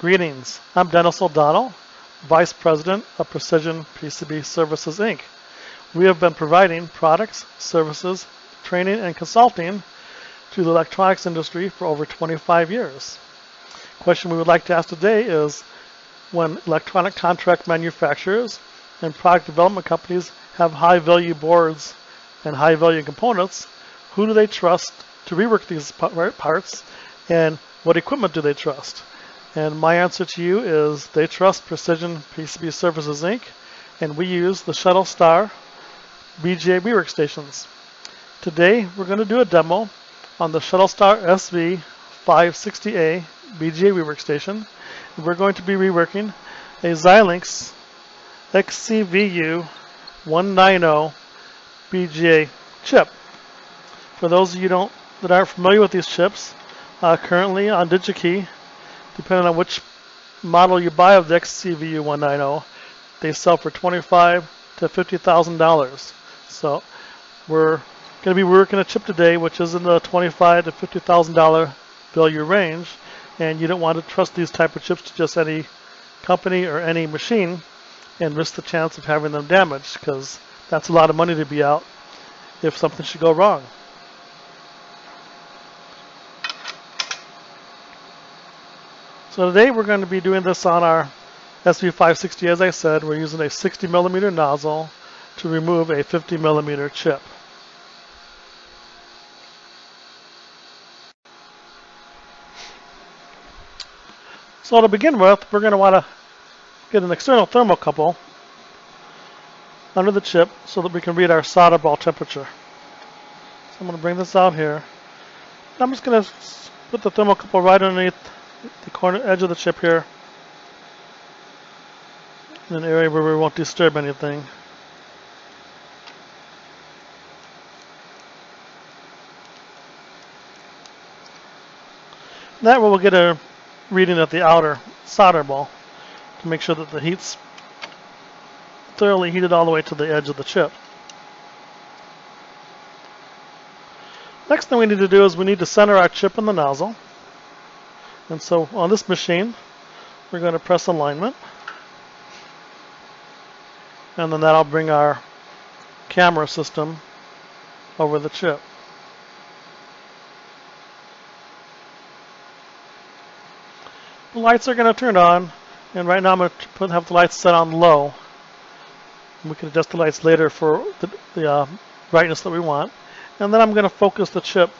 Greetings, I'm Dennis O'Donnell, Vice President of Precision PCB Services Inc. We have been providing products, services, training, and consulting to the electronics industry for over 25 years. Question we would like to ask today is when electronic contract manufacturers and product development companies have high value boards and high value components, who do they trust to rework these parts and what equipment do they trust? And my answer to you is they trust Precision PCB Services Inc. and we use the Shuttle Star BGA rework stations. Today we're going to do a demo on the Shuttle Star SV560A BGA rework station. We're going to be reworking a Xilinx XCVU 190 BGA chip. For those of you don't that aren't familiar with these chips, uh, currently on DigiKey, depending on which model you buy of the XCVU 190, they sell for 25 to $50,000. So we're going to be working a chip today, which is in the 25 to $50,000 value range, and you don't want to trust these type of chips to just any company or any machine and risk the chance of having them damaged because that's a lot of money to be out if something should go wrong. So today we're going to be doing this on our SV560 as I said. We're using a 60 millimeter nozzle to remove a 50 millimeter chip. So to begin with, we're going to want to get an external thermocouple under the chip so that we can read our solder ball temperature. So I'm going to bring this out here. I'm just going to put the thermocouple right underneath the corner edge of the chip here in an area where we won't disturb anything. That way we'll get a reading at the outer solder ball to make sure that the heat's thoroughly heated all the way to the edge of the chip. Next thing we need to do is we need to center our chip in the nozzle. And so on this machine, we're going to press alignment. And then that'll bring our camera system over the chip. The lights are going to turn on, and right now I'm going to put, have the lights set on low. We can adjust the lights later for the, the uh, brightness that we want. And then I'm going to focus the chip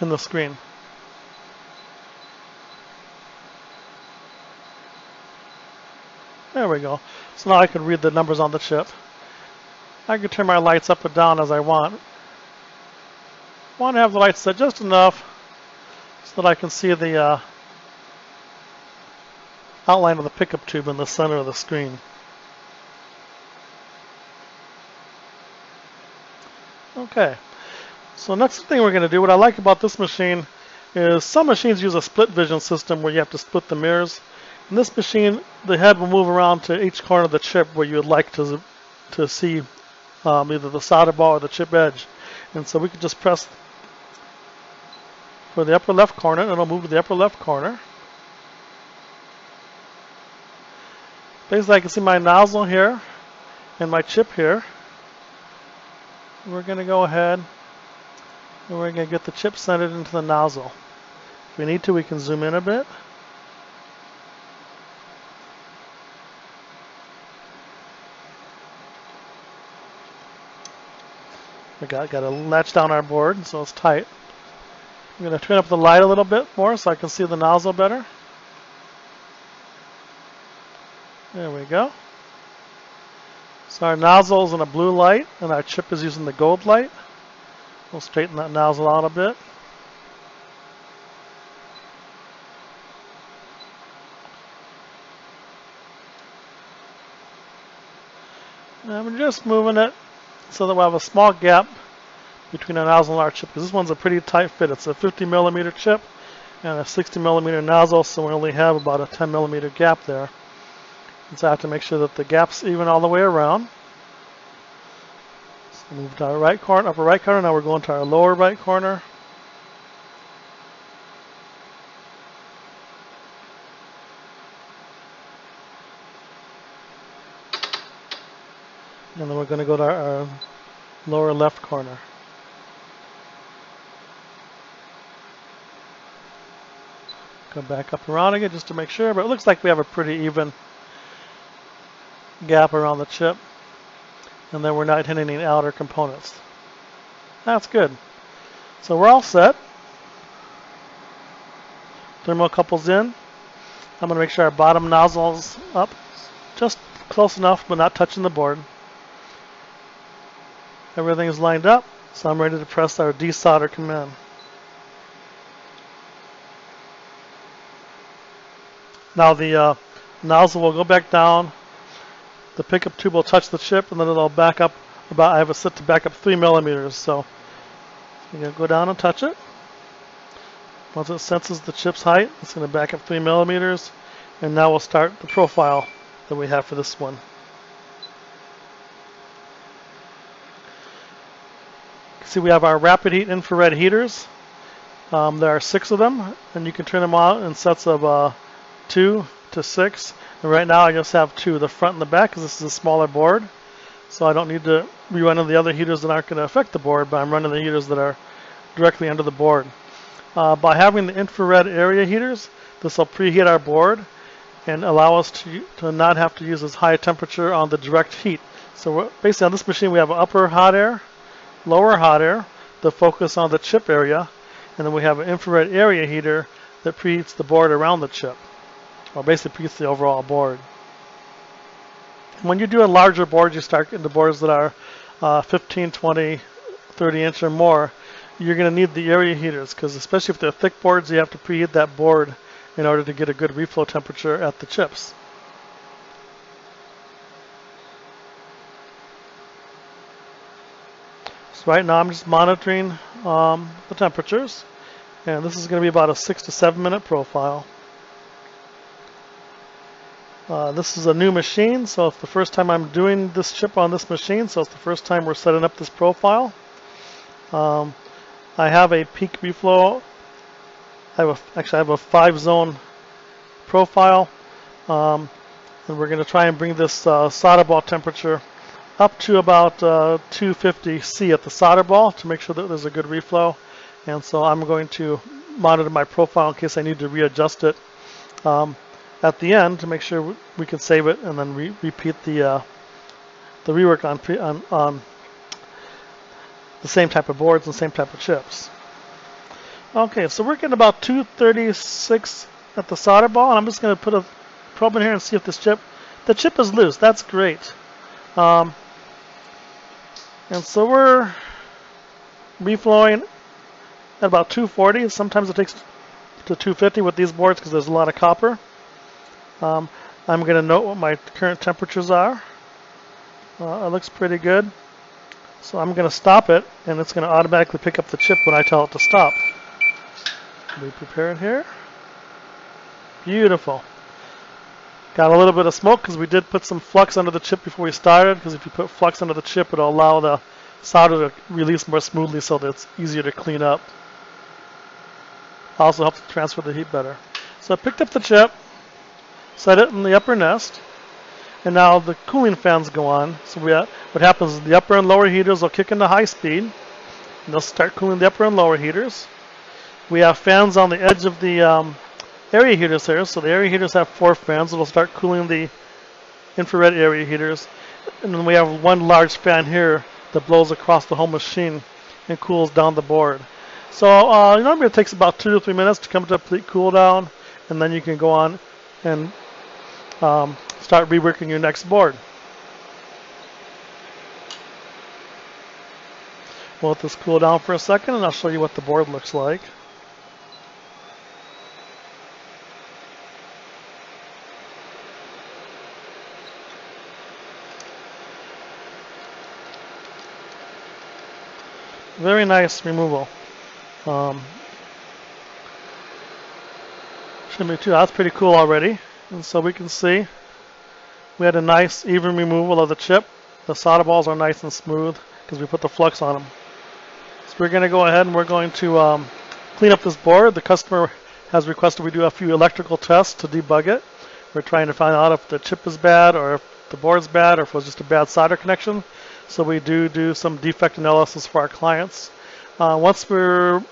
in the screen. There we go. So now I can read the numbers on the chip. I can turn my lights up and down as I want. I want to have the lights set just enough so that I can see the uh, outline of the pickup tube in the center of the screen. Okay, so next thing we're going to do, what I like about this machine is some machines use a split vision system where you have to split the mirrors. In this machine, the head will move around to each corner of the chip where you would like to, to see um, either the solder ball or the chip edge. And so we can just press for the upper left corner, and it'll move to the upper left corner. Basically, I can see my nozzle here and my chip here. We're going to go ahead and we're going to get the chip centered into the nozzle. If we need to, we can zoom in a bit. We got, got to latch down our board so it's tight. I'm going to turn up the light a little bit more so I can see the nozzle better. There we go. So our nozzle is in a blue light and our chip is using the gold light. We'll straighten that nozzle out a bit. I'm just moving it so that we have a small gap between a nozzle and our chip because this one's a pretty tight fit. It's a 50 millimeter chip and a 60 millimeter nozzle, so we only have about a 10 millimeter gap there. And so I have to make sure that the gap's even all the way around. So move to our right corner, upper right corner. Now we're going to our lower right corner. And then we're going to go to our, lower left corner. Go back up around again just to make sure, but it looks like we have a pretty even gap around the chip. And then we're not hitting any outer components. That's good. So we're all set. Thermocouple's in. I'm going to make sure our bottom nozzle's up just close enough but not touching the board. Everything is lined up, so I'm ready to press our desolder command. Now the uh, nozzle will go back down, the pickup tube will touch the chip, and then it'll back up about, I have it set to back up 3 millimeters, so you're going to go down and touch it. Once it senses the chip's height, it's going to back up 3 millimeters, and now we'll start the profile that we have for this one. See, we have our rapid heat infrared heaters. Um, there are six of them, and you can turn them out in sets of uh, two to six. And right now I just have two, the front and the back, because this is a smaller board. So I don't need to be running the other heaters that aren't going to affect the board, but I'm running the heaters that are directly under the board. Uh, by having the infrared area heaters, this will preheat our board and allow us to, to not have to use as high a temperature on the direct heat. So basically on this machine we have upper hot air, lower hot air to focus on the chip area, and then we have an infrared area heater that preheats the board around the chip, or basically preheats the overall board. When you do a larger board, you start into boards that are uh, 15, 20, 30 inch or more, you're going to need the area heaters because especially if they're thick boards, you have to preheat that board in order to get a good reflow temperature at the chips. So right now I'm just monitoring um, the temperatures and this is going to be about a six to seven minute profile. Uh, this is a new machine so it's the first time I'm doing this chip on this machine so it's the first time we're setting up this profile. Um, I have a peak reflow I have a, actually I have a five zone profile um, and we're going to try and bring this uh, solder ball temperature up to about uh, 250 C at the solder ball to make sure that there's a good reflow. And so I'm going to monitor my profile in case I need to readjust it um, at the end to make sure we can save it and then re repeat the uh, the rework on, on, on the same type of boards and same type of chips. Okay, so we're getting about 236 at the solder ball, and I'm just going to put a probe in here and see if this chip, the chip is loose. That's great. Um, and so we're reflowing at about 240. Sometimes it takes to 250 with these boards because there's a lot of copper. Um, I'm going to note what my current temperatures are. Uh, it looks pretty good. So I'm going to stop it, and it's going to automatically pick up the chip when I tell it to stop. Be prepared here. Beautiful. Got a little bit of smoke because we did put some flux under the chip before we started because if you put flux under the chip it'll allow the solder to release more smoothly so that it's easier to clean up. Also helps transfer the heat better. So I picked up the chip, set it in the upper nest, and now the cooling fans go on. So we, what happens is the upper and lower heaters will kick into high speed, and they'll start cooling the upper and lower heaters. We have fans on the edge of the um, area heaters here. So the area heaters have four fans. It'll start cooling the infrared area heaters. And then we have one large fan here that blows across the whole machine and cools down the board. So uh, normally it takes about two to three minutes to come to a complete cool down, and then you can go on and um, start reworking your next board. We'll let this cool down for a second, and I'll show you what the board looks like. Very nice removal. Um, shimmy too, that's pretty cool already. And so we can see we had a nice even removal of the chip. The solder balls are nice and smooth because we put the flux on them. So we're going to go ahead and we're going to um, clean up this board. The customer has requested we do a few electrical tests to debug it. We're trying to find out if the chip is bad or if the board's bad or if it was just a bad solder connection. So we do do some defect analysis for our clients. Uh, once we're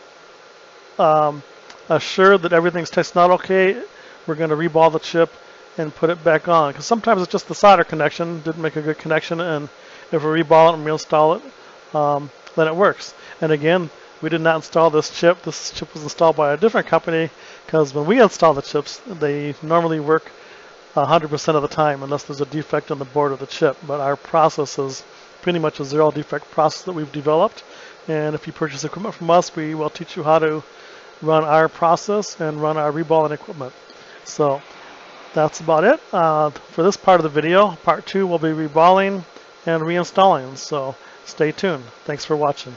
um, assured that everything's testing not okay, we're going to reball the chip and put it back on. Because sometimes it's just the solder connection, didn't make a good connection, and if we reball it and reinstall it, um, then it works. And again, we did not install this chip. This chip was installed by a different company because when we install the chips, they normally work 100% of the time unless there's a defect on the board of the chip. But our process is pretty much a zero defect process that we've developed. And if you purchase equipment from us, we will teach you how to run our process and run our reballing equipment. So that's about it uh, for this part of the video. Part two will be reballing and reinstalling. So stay tuned. Thanks for watching.